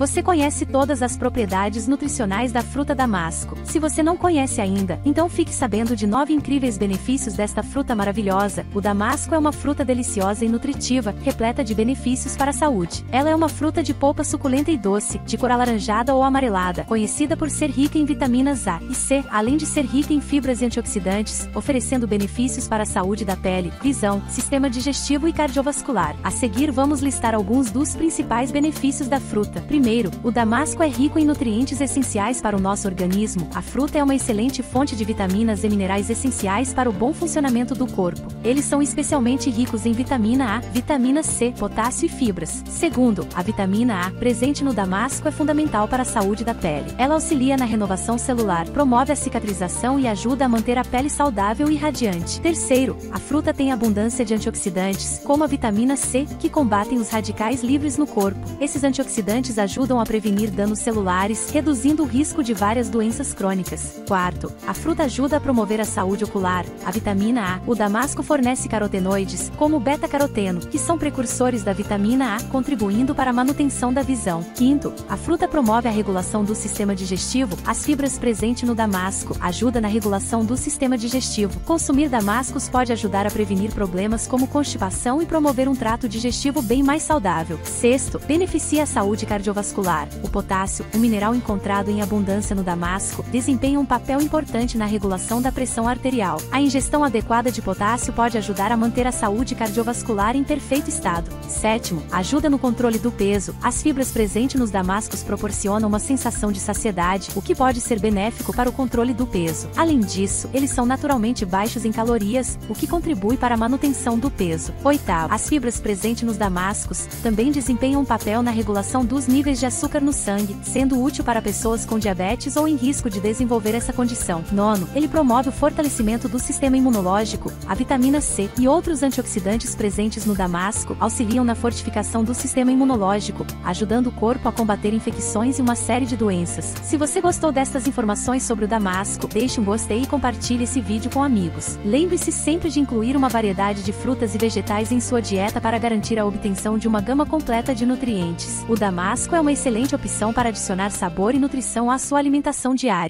Você conhece todas as propriedades nutricionais da fruta damasco. Se você não conhece ainda, então fique sabendo de nove incríveis benefícios desta fruta maravilhosa. O damasco é uma fruta deliciosa e nutritiva, repleta de benefícios para a saúde. Ela é uma fruta de polpa suculenta e doce, de cor alaranjada ou amarelada, conhecida por ser rica em vitaminas A e C, além de ser rica em fibras e antioxidantes, oferecendo benefícios para a saúde da pele, visão, sistema digestivo e cardiovascular. A seguir vamos listar alguns dos principais benefícios da fruta. Primeiro, o damasco é rico em nutrientes essenciais para o nosso organismo. A fruta é uma excelente fonte de vitaminas e minerais essenciais para o bom funcionamento do corpo. Eles são especialmente ricos em vitamina A, vitamina C, potássio e fibras. Segundo, a vitamina A, presente no damasco, é fundamental para a saúde da pele. Ela auxilia na renovação celular, promove a cicatrização e ajuda a manter a pele saudável e radiante. Terceiro, a fruta tem abundância de antioxidantes, como a vitamina C, que combatem os radicais livres no corpo. Esses antioxidantes ajudam a prevenir danos celulares, reduzindo o risco de várias doenças crônicas. Quarto, a fruta ajuda a promover a saúde ocular. A vitamina A, o damasco fornece carotenoides, como beta-caroteno, que são precursores da vitamina A, contribuindo para a manutenção da visão. Quinto, a fruta promove a regulação do sistema digestivo. As fibras presentes no damasco ajuda na regulação do sistema digestivo. Consumir damascos pode ajudar a prevenir problemas como constipação e promover um trato digestivo bem mais saudável. Sexto, beneficia a saúde cardiovascular. O potássio, um mineral encontrado em abundância no damasco, desempenha um papel importante na regulação da pressão arterial. A ingestão adequada de potássio pode ajudar a manter a saúde cardiovascular em perfeito estado. Sétimo, ajuda no controle do peso. As fibras presentes nos damascos proporcionam uma sensação de saciedade, o que pode ser benéfico para o controle do peso. Além disso, eles são naturalmente baixos em calorias, o que contribui para a manutenção do peso. Oitavo, as fibras presentes nos damascos também desempenham um papel na regulação dos níveis de açúcar no sangue, sendo útil para pessoas com diabetes ou em risco de desenvolver essa condição. Nono, ele promove o fortalecimento do sistema imunológico, a vitamina C e outros antioxidantes presentes no damasco auxiliam na fortificação do sistema imunológico, ajudando o corpo a combater infecções e uma série de doenças. Se você gostou destas informações sobre o damasco, deixe um gostei e compartilhe esse vídeo com amigos. Lembre-se sempre de incluir uma variedade de frutas e vegetais em sua dieta para garantir a obtenção de uma gama completa de nutrientes. O damasco é uma excelente opção para adicionar sabor e nutrição à sua alimentação diária.